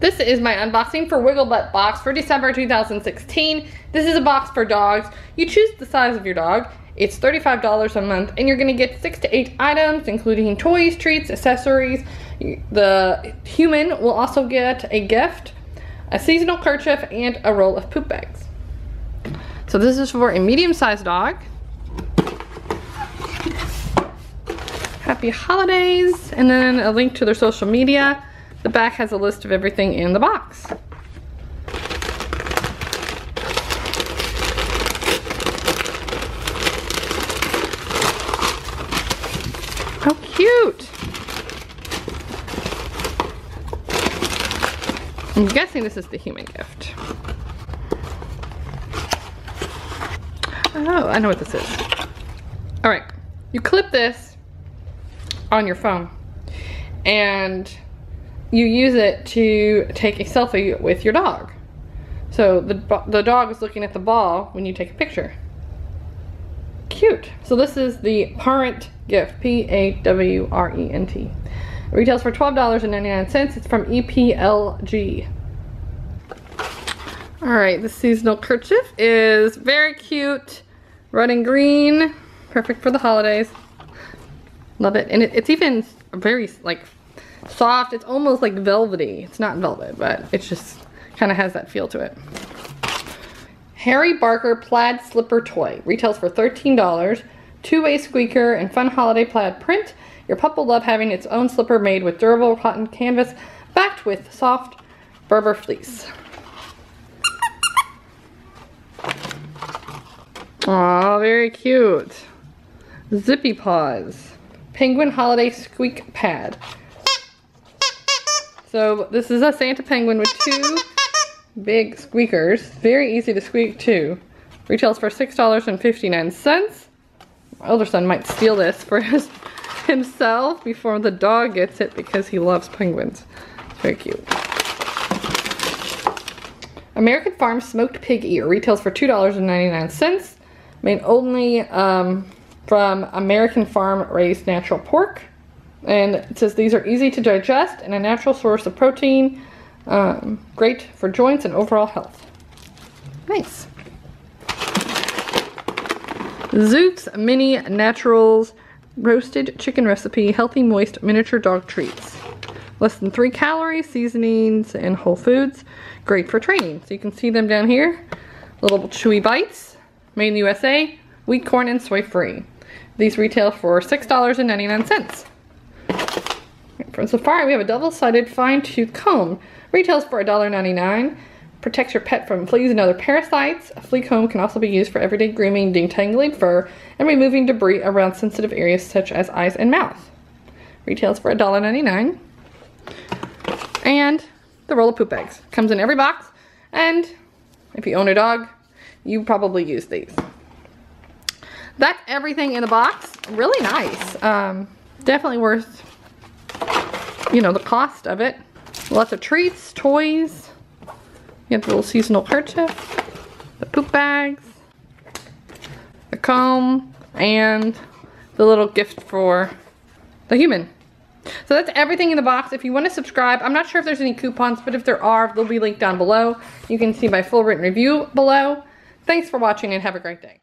This is my unboxing for Wigglebutt box for December 2016. This is a box for dogs. You choose the size of your dog. It's $35 a month and you're gonna get six to eight items including toys, treats, accessories. The human will also get a gift, a seasonal kerchief, and a roll of poop bags. So this is for a medium-sized dog. Happy holidays, and then a link to their social media. The back has a list of everything in the box. How cute! I'm guessing this is the human gift. Oh, I know what this is. All right, you clip this on your phone and you use it to take a selfie with your dog. So the, the dog is looking at the ball when you take a picture. Cute. So this is the Pawrent gift, P-A-W-R-E-N-T. It retails for $12.99. It's from EPLG. All right, the seasonal kerchief is very cute. Red and green, perfect for the holidays. Love it. And it, it's even very like soft. It's almost like velvety. It's not velvet, but it just kind of has that feel to it. Harry Barker plaid slipper toy. Retails for $13. Two-way squeaker and fun holiday plaid print. Your pup will love having its own slipper made with durable cotton canvas backed with soft Berber fleece. Aw, very cute. Zippy Paws. Penguin Holiday Squeak Pad. So this is a Santa Penguin with two big squeakers. Very easy to squeak too. Retails for $6.59. My older son might steal this for his, himself before the dog gets it because he loves penguins. It's very cute. American Farm Smoked Pig Ear retails for $2.99. Made only um, from American Farm Raised Natural Pork. And it says these are easy to digest and a natural source of protein. Um, great for joints and overall health. Nice. Zuke's Mini Naturals Roasted Chicken Recipe Healthy Moist Miniature Dog Treats. Less than three calories, seasonings, and whole foods. Great for training. So you can see them down here. Little chewy bites. Made in the USA. Wheat, corn, and soy free. These retail for $6.99. From Safari, we have a double-sided fine-tooth comb. Retails for $1.99. Protects your pet from fleas and other parasites. A flea comb can also be used for everyday grooming, detangling fur, and removing debris around sensitive areas such as eyes and mouth. Retails for $1.99. And the roll of poop bags. Comes in every box, and if you own a dog, you probably use these. That's everything in the box. Really nice. Um, definitely worth, you know, the cost of it. Lots of treats, toys. You have the little seasonal kerchief, the poop bags, the comb, and the little gift for the human. So that's everything in the box. If you want to subscribe, I'm not sure if there's any coupons, but if there are, they'll be linked down below. You can see my full written review below. Thanks for watching and have a great day.